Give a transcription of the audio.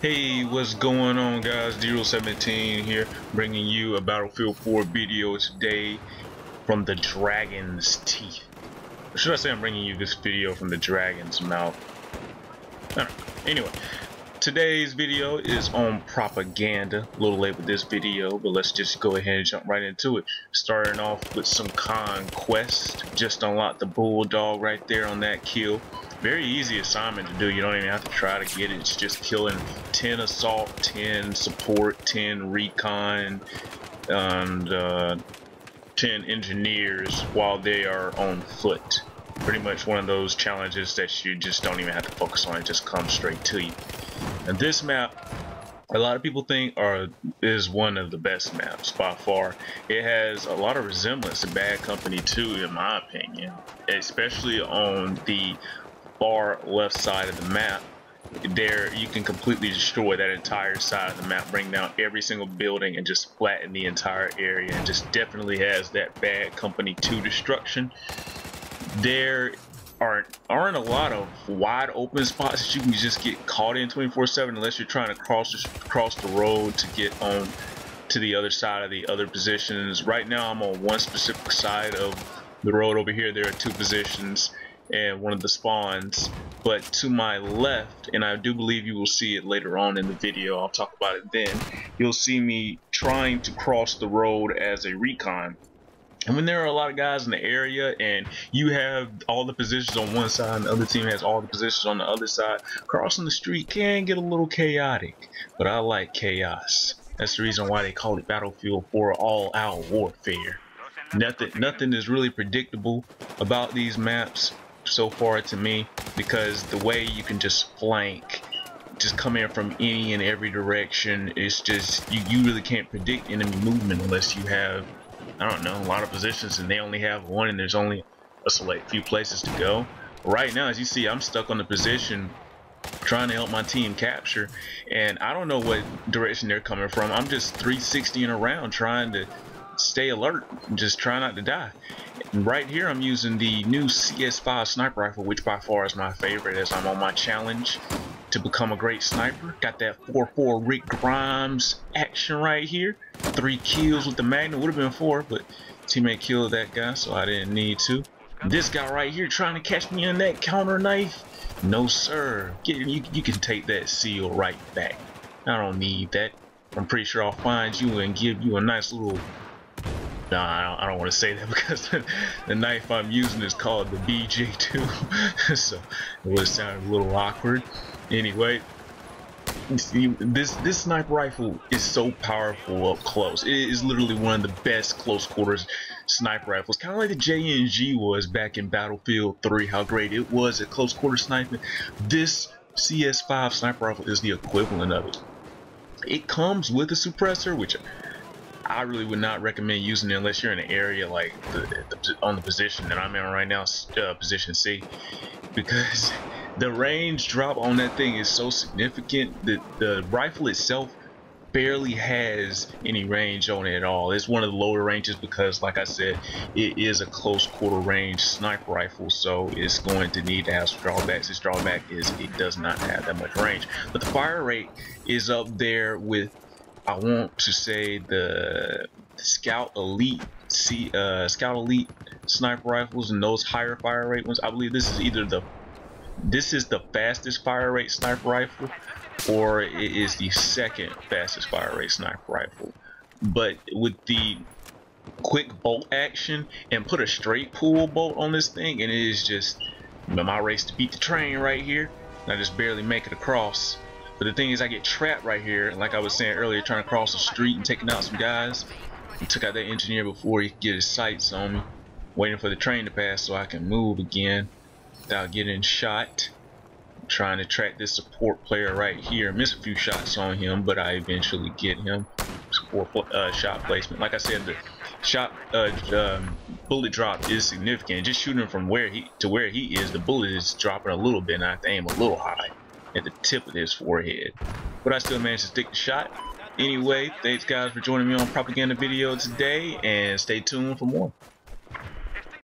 Hey, what's going on guys? Zero17 here, bringing you a Battlefield 4 video today from the Dragon's Teeth. Or should I say I'm bringing you this video from the Dragon's Mouth? Anyway, today's video is on propaganda. A little late with this video, but let's just go ahead and jump right into it. Starting off with some conquest. Just unlocked the Bulldog right there on that kill very easy assignment to do. You don't even have to try to get it. It's just killing 10 assault, 10 support, 10 recon, and uh, 10 engineers while they are on foot. Pretty much one of those challenges that you just don't even have to focus on. It just comes straight to you. And this map, a lot of people think are is one of the best maps by far. It has a lot of resemblance to Bad Company 2 in my opinion, especially on the far left side of the map, there you can completely destroy that entire side of the map, bring down every single building and just flatten the entire area and just definitely has that bad company 2 destruction. There aren't aren't a lot of wide open spots that you can just get caught in 24/7 unless you're trying to cross cross the road to get on to the other side of the other positions. Right now I'm on one specific side of the road over here. There are two positions and one of the spawns but to my left and I do believe you will see it later on in the video I'll talk about it then you'll see me trying to cross the road as a recon and when there are a lot of guys in the area and you have all the positions on one side and the other team has all the positions on the other side, crossing the street can get a little chaotic. But I like chaos. That's the reason why they call it Battlefield 4 All-Out Warfare. Nothing, nothing is really predictable about these maps so far to me because the way you can just flank just come in from any and every direction it's just you, you really can't predict enemy movement unless you have I don't know a lot of positions and they only have one and there's only a select few places to go. Right now as you see I'm stuck on the position trying to help my team capture and I don't know what direction they're coming from. I'm just 360 and around trying to stay alert just try not to die. Right here I'm using the new CS5 sniper rifle which by far is my favorite as I'm on my challenge to become a great sniper. Got that 4-4 Rick Grimes action right here. Three kills with the Magnum. Would have been four but teammate killed that guy so I didn't need to. This guy right here trying to catch me on that counter knife? No sir. Get, you, you can take that seal right back. I don't need that. I'm pretty sure I'll find you and give you a nice little Nah, I don't, I don't want to say that because the knife I'm using is called the BJ2, so it would sound a little awkward. Anyway, see, this this sniper rifle is so powerful up close. It is literally one of the best close quarters sniper rifles, kind of like the JNG was back in Battlefield 3. How great it was at close quarter sniping. This CS5 sniper rifle is the equivalent of it. It comes with a suppressor, which I really would not recommend using it unless you're in an area like the, the, on the position that I'm in right now, uh, position C, because the range drop on that thing is so significant that the rifle itself barely has any range on it at all. It's one of the lower ranges because, like I said, it is a close quarter range sniper rifle, so it's going to need to have some drawbacks. Its drawback is it does not have that much range, but the fire rate is up there with I want to say the Scout Elite C uh, Scout Elite sniper rifles and those higher fire rate ones. I believe this is either the this is the fastest fire rate sniper rifle or it is the second fastest fire rate sniper rifle. But with the quick bolt action and put a straight pull bolt on this thing and it is just my race to beat the train right here. I just barely make it across but the thing is, I get trapped right here, like I was saying earlier, trying to cross the street and taking out some guys. He took out that engineer before he could get his sights on me, waiting for the train to pass so I can move again without getting shot. I'm trying to track this support player right here. Miss a few shots on him, but I eventually get him. Support uh, shot placement. Like I said, the shot uh, um, bullet drop is significant. Just shooting from where he to where he is, the bullet is dropping a little bit, and I have to aim a little high at the tip of his forehead. But I still managed to stick the shot. Anyway, thanks guys for joining me on Propaganda Video today, and stay tuned for more.